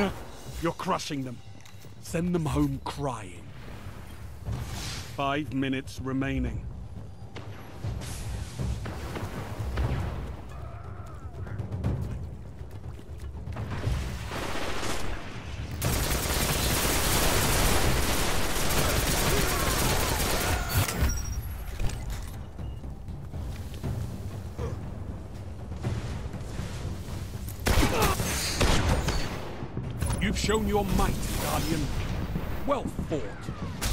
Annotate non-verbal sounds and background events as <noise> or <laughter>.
<laughs> You're crushing them. Send them home crying. Five minutes remaining. You've shown your might, Guardian. Well fought.